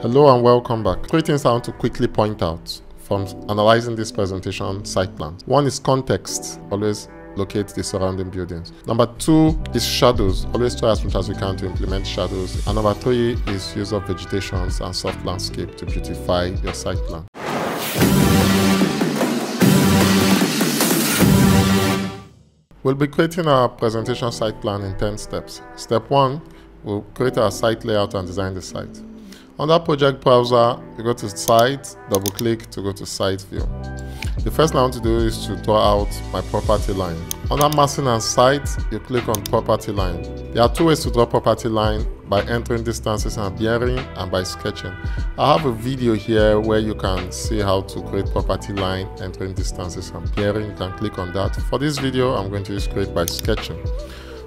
Hello and welcome back. Three things I want to quickly point out from analyzing this presentation site plan. One is context, always locate the surrounding buildings. Number two is shadows, always try as much as you can to implement shadows. And number three is use of vegetations and soft landscape to beautify your site plan. We'll be creating our presentation site plan in 10 steps. Step 1, we'll create our site layout and design the site. Under project browser, you go to site, double click to go to site view. The first thing I want to do is to draw out my property line. Under massing and site, you click on property line. There are two ways to draw property line by entering distances and bearing and by sketching. I have a video here where you can see how to create property line, entering distances and bearing. You can click on that. For this video, I'm going to use create by sketching.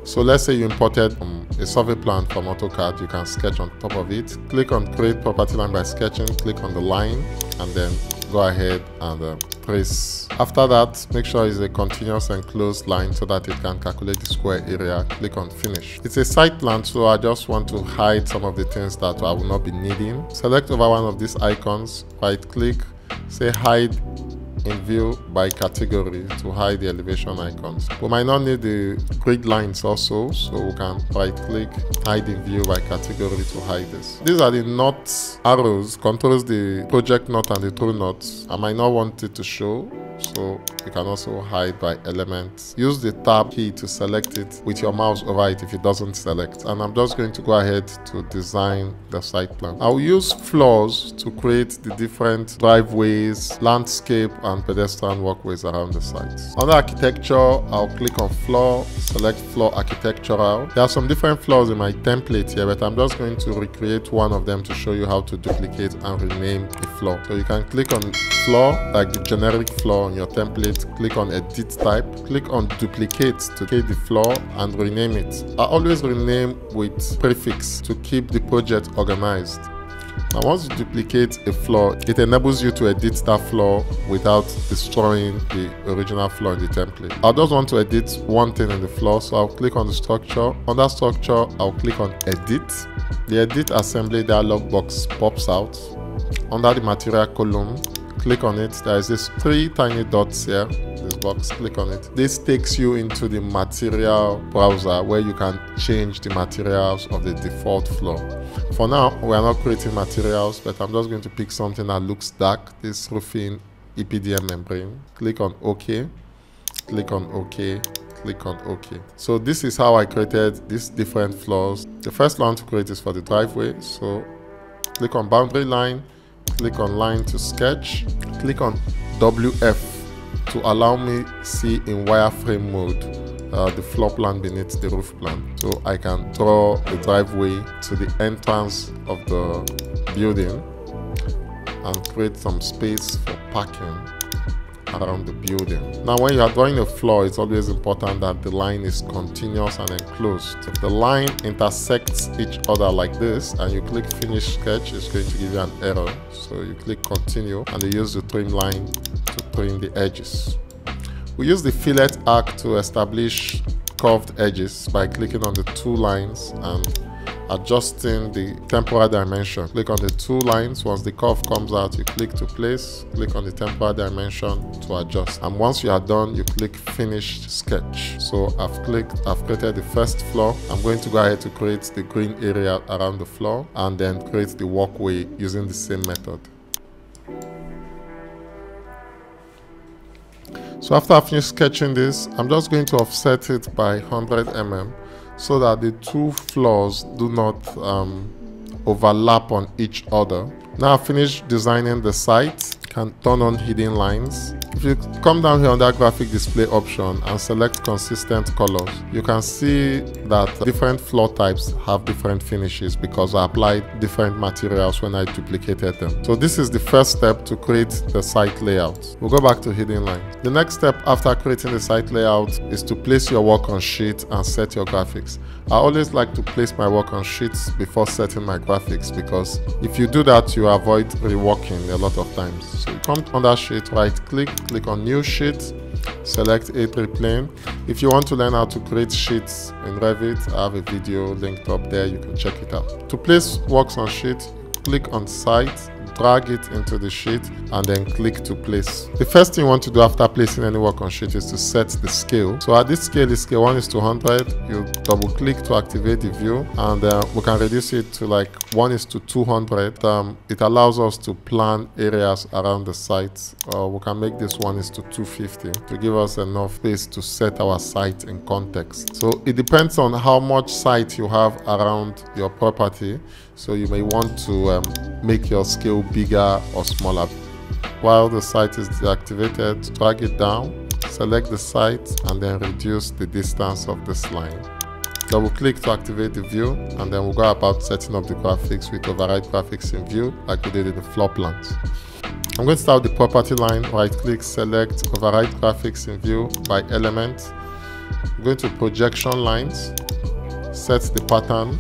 So let's say you imported um, a survey plan from AutoCAD, you can sketch on top of it. Click on create property line by sketching, click on the line and then go ahead and uh, trace. After that, make sure it's a continuous and closed line so that it can calculate the square area. Click on finish. It's a site plan so I just want to hide some of the things that I will not be needing. Select over one of these icons, right click, say hide in view by category to hide the elevation icons. We might not need the grid lines also, so we can right click, hide in view by category to hide this. These are the north arrows, controls the project north and the true north. I might not want it to show, so you can also hide by elements. Use the tab key to select it with your mouse over it if it doesn't select. And I'm just going to go ahead to design the site plan. I'll use floors to create the different driveways, landscape, and pedestrian walkways around the site. Under architecture, I'll click on floor, select floor architectural. There are some different floors in my template here, but I'm just going to recreate one of them to show you how to duplicate and rename a floor. So you can click on floor, like the generic floor on your template, click on edit type, click on duplicate to take the floor and rename it. I always rename with prefix to keep the project organized. Now once you duplicate a floor, it enables you to edit that floor without destroying the original floor in the template. I just want to edit one thing in the floor, so I'll click on the structure. Under structure, I'll click on edit. The edit assembly dialog box pops out. Under the material column, click on it. There is this three tiny dots here this box click on it. This takes you into the material browser where you can change the materials of the default floor for now we are not creating materials but i'm just going to pick something that looks dark this roofing epdm membrane. Click on ok. Click on ok. Click on ok. So this is how i created these different floors the first one to create is for the driveway. So click on boundary line click on line to sketch. Click on wf to allow me see in wireframe mode uh, the floor plan beneath the roof plan. So I can draw the driveway to the entrance of the building and create some space for parking around the building. Now when you are drawing a floor, it's always important that the line is continuous and enclosed. If the line intersects each other like this and you click finish sketch, it's going to give you an error. So you click continue and you use the trim line to trim the edges. We use the fillet arc to establish curved edges by clicking on the two lines and adjusting the temporal dimension. Click on the two lines. Once the curve comes out, you click to place. Click on the temporal dimension to adjust. And once you are done, you click finish sketch. So I've clicked, I've created the first floor. I'm going to go ahead to create the green area around the floor and then create the walkway using the same method. So after I finish sketching this, I'm just going to offset it by 100 mm so that the two floors do not um, overlap on each other. Now I finished designing the site, can turn on hidden lines if you come down here on that graphic display option and select consistent colors, you can see that different floor types have different finishes because I applied different materials when I duplicated them. So this is the first step to create the site layout. We'll go back to hidden lines. The next step after creating the site layout is to place your work on sheet and set your graphics. I always like to place my work on sheets before setting my graphics because if you do that, you avoid reworking a lot of times. So you come under sheet, right click, click on new sheet select A3 plane if you want to learn how to create sheets in Revit I have a video linked up there. You can check it out. To place works on sheet click on site drag it into the sheet and then click to place. The first thing you want to do after placing any work on sheet is to set the scale. So at this scale is scale 1 is to 100, you double click to activate the view and uh, we can reduce it to like 1 is to 200. Um, it allows us to plan areas around the site. Uh, we can make this 1 is to 250 to give us enough space to set our site in context. So it depends on how much site you have around your property. So you may want to um, make your scale bigger or smaller. While the site is deactivated, drag it down, select the site and then reduce the distance of this line. Double click to activate the view and then we'll go about setting up the graphics with override graphics in view like we did in the floor plans. I'm going to start with the property line, right click, select override graphics in view by element. I'm going to projection lines, set the pattern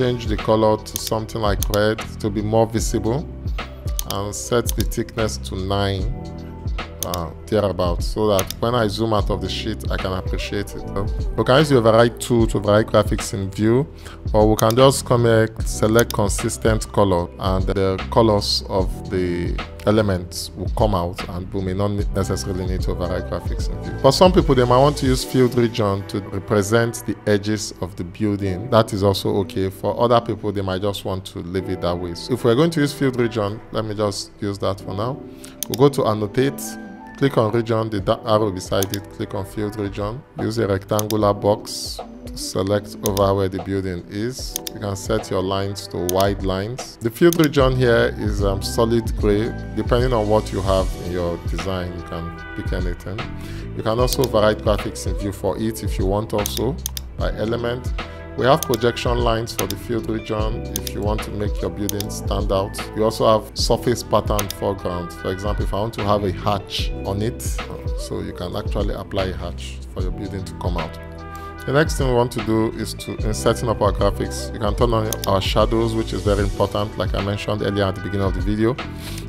change the color to something like red to be more visible and set the thickness to 9 uh, thereabouts so that when I zoom out of the sheet I can appreciate it. So we can use the override tool to override graphics in view or we can just come here select consistent color and the colors of the elements will come out and we may not necessarily need to override graphics in view. For some people, they might want to use filled region to represent the edges of the building. That is also okay. For other people, they might just want to leave it that way. So if we're going to use filled region, let me just use that for now. We'll go to annotate, click on region, the arrow beside it, click on filled region, use a rectangular box to select over where the building is. You can set your lines to wide lines. The filled region here is um, solid gray. Depending on what you have in your design, you can pick anything. You can also override graphics in view for it if you want also by element. We have projection lines for the filled region if you want to make your building stand out. You also have surface pattern foreground. For example, if I want to have a hatch on it, so you can actually apply a hatch for your building to come out. The next thing we want to do is to, in setting up our graphics, you can turn on our shadows, which is very important, like I mentioned earlier at the beginning of the video.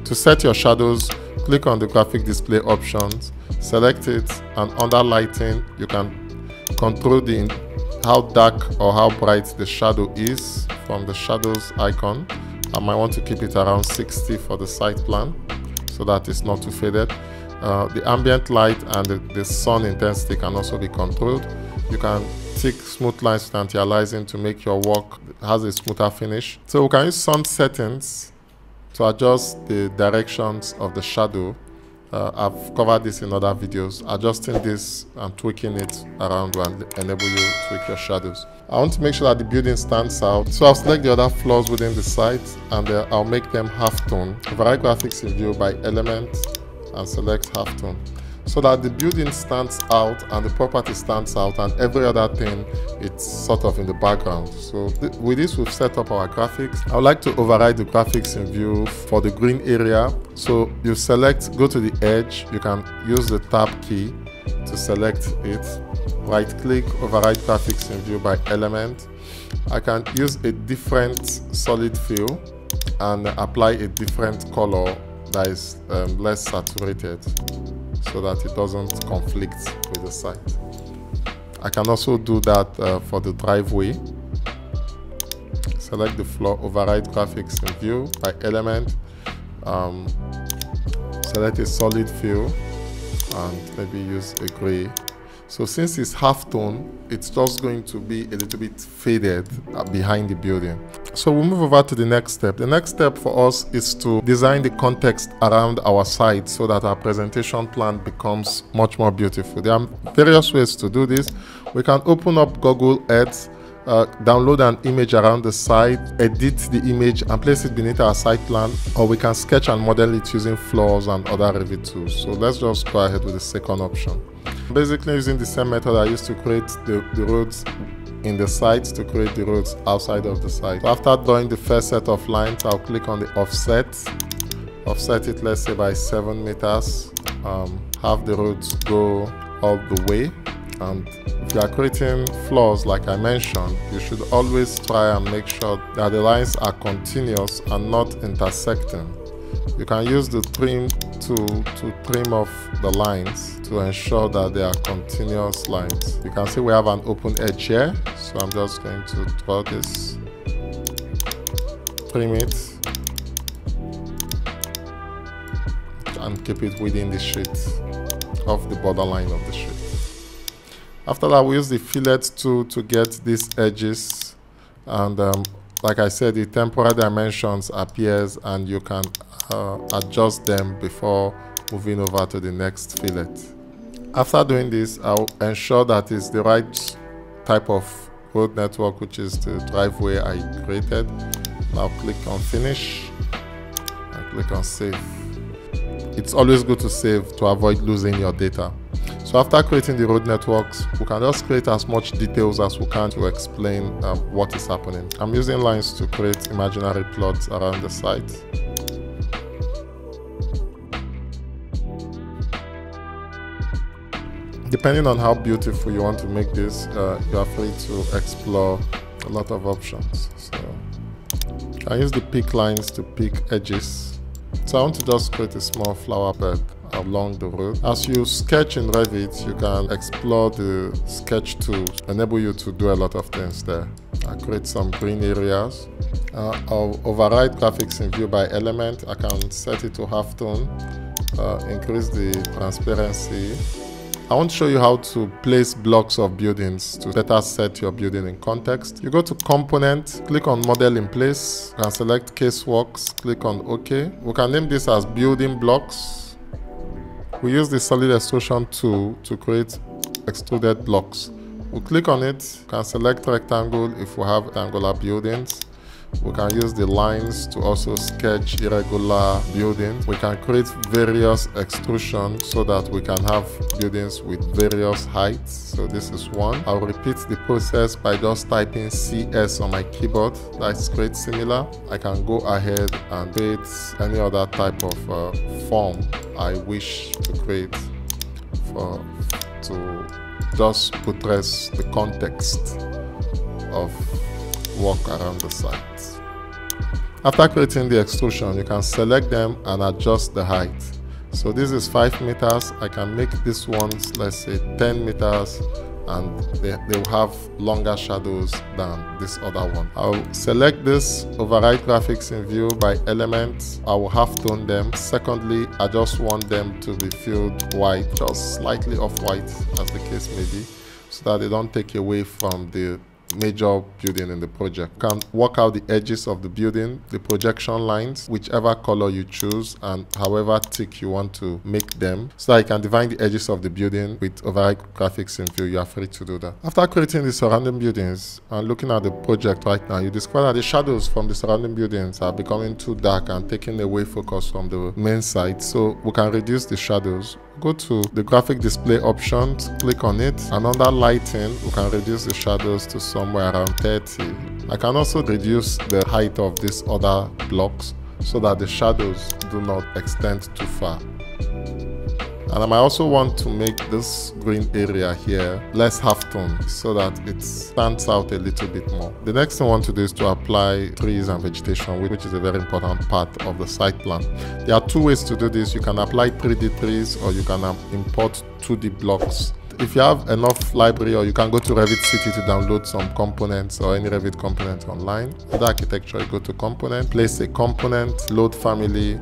To set your shadows, click on the graphic display options, select it, and under lighting, you can control the how dark or how bright the shadow is from the shadows icon. I might want to keep it around 60 for the site plan so that it's not too faded. Uh, the ambient light and the, the sun intensity can also be controlled. You can take smooth lines with anti-aliasing to make your work has a smoother finish. So we can use sun settings to adjust the directions of the shadow. Uh, I've covered this in other videos. Adjusting this and tweaking it around will enable you to tweak your shadows. I want to make sure that the building stands out. So I'll select the other floors within the site and uh, I'll make them half-tone. Override graphics in view by element and select half-tone so that the building stands out and the property stands out and every other thing it's sort of in the background. So th with this we've set up our graphics. I would like to override the graphics in view for the green area. So you select go to the edge. You can use the tab key to select it. Right click override graphics in view by element. I can use a different solid fill and apply a different color that is um, less saturated so that it doesn't conflict with the site. I can also do that uh, for the driveway. Select the floor, override graphics in view by element. Um, select a solid fill and maybe use a gray so since it's half tone, it's just going to be a little bit faded uh, behind the building. So we'll move over to the next step. The next step for us is to design the context around our site so that our presentation plan becomes much more beautiful. There are various ways to do this. We can open up Google Earth uh, download an image around the site, edit the image and place it beneath our site plan or we can sketch and model it using floors and other Revit tools. So let's just go ahead with the second option. Basically using the same method I used to create the, the roads in the site to create the roads outside of the site. So after drawing the first set of lines, I'll click on the offset, offset it let's say by 7 meters, um, have the roads go all the way and if you are creating floors like I mentioned, you should always try and make sure that the lines are continuous and not intersecting. You can use the trim tool to trim off the lines to ensure that they are continuous lines. You can see we have an open edge here, so I'm just going to draw this trim it and keep it within the sheet of the borderline of the sheet. After that, we use the fillet tool to get these edges and um, like I said, the temporal dimensions appears and you can uh, adjust them before moving over to the next fillet. After doing this, I'll ensure that it's the right type of road network, which is the driveway I created. Now click on finish and click on save. It's always good to save to avoid losing your data. So after creating the road networks, we can just create as much details as we can to explain um, what is happening. I'm using lines to create imaginary plots around the site. Depending on how beautiful you want to make this, uh, you are free to explore a lot of options. So I use the pick lines to pick edges. So I want to just create a small flower bed along the road. As you sketch in Revit, you can explore the sketch tools, enable you to do a lot of things there. I create some green areas. Uh, I'll override graphics in view by element. I can set it to halftone, uh, increase the transparency, I want to show you how to place blocks of buildings to better set your building in context. You go to component, click on model in place, and select caseworks, click on OK. We can name this as building blocks. We use the solid extrusion tool to create extruded blocks. We click on it, can select rectangle if we have angular buildings. We can use the lines to also sketch irregular buildings. We can create various extrusions so that we can have buildings with various heights. So this is one. I'll repeat the process by just typing CS on my keyboard. That's create similar. I can go ahead and create any other type of uh, form I wish to create for to just portrays the context of work around the site. After creating the extrusion, you can select them and adjust the height. So this is 5 meters. I can make this one, let's say 10 meters and they, they will have longer shadows than this other one. I'll select this, override graphics in view by elements. I will half tone them. Secondly, I just want them to be filled white, just slightly off white as the case may be, so that they don't take away from the major building in the project. You can work out the edges of the building, the projection lines, whichever color you choose and however thick you want to make them. So I can define the edges of the building with override graphics in view. You are free to do that. After creating the surrounding buildings and looking at the project right now, you discover that the shadows from the surrounding buildings are becoming too dark and taking away focus from the main site. So we can reduce the shadows go to the graphic display options, click on it, and under lighting, we can reduce the shadows to somewhere around 30. I can also reduce the height of these other blocks so that the shadows do not extend too far. And I also want to make this green area here less halftone so that it stands out a little bit more. The next thing I want to do is to apply trees and vegetation, which is a very important part of the site plan. There are two ways to do this. You can apply 3D trees or you can um, import 2D blocks if you have enough library or you can go to Revit City to download some components or any Revit component online. the architecture, you go to component, place a component, load family,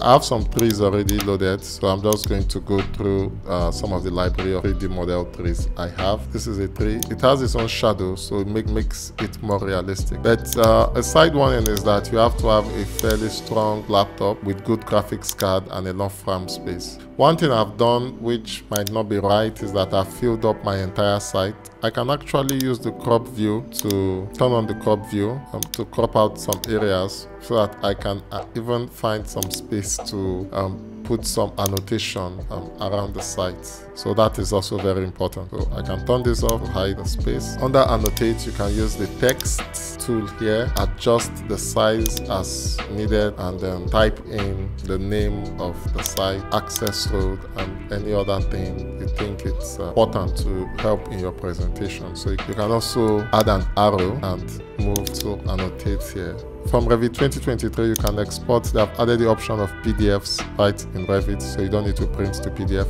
I have some trees already loaded, so I'm just going to go through uh, some of the library of 3D model trees I have. This is a tree. It has its own shadow, so it make, makes it more realistic. But uh, a side warning is that you have to have a fairly strong laptop with good graphics card and enough RAM space. One thing I've done which might not be right is that I've filled up my entire site. I can actually use the crop view to turn on the crop view um, to crop out some areas so that I can uh, even find some space to um, put some annotation um, around the site. So that is also very important. So I can turn this off, hide the space. Under annotate, you can use the text tool here, adjust the size as needed, and then type in the name of the site, access road, and any other thing you think it's uh, important to help in your presentation. So you can also add an arrow and move to annotate here from Revit 2023 you can export they have added the option of PDFs right in Revit so you don't need to print to PDF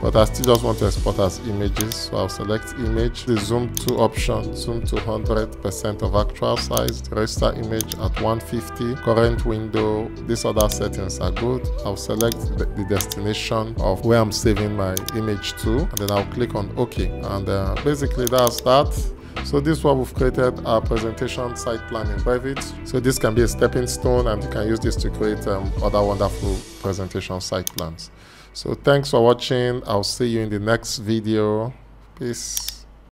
but I still just want to export as images so I'll select image. The zoom to option zoom to 100% of actual size register image at 150 current window these other settings are good. I'll select the, the destination of where I'm saving my image to and then I'll click on OK and uh, basically that's that so this one we've created our presentation site plan in Revit. So this can be a stepping stone and you can use this to create um, other wonderful presentation site plans. So thanks for watching. I'll see you in the next video. Peace.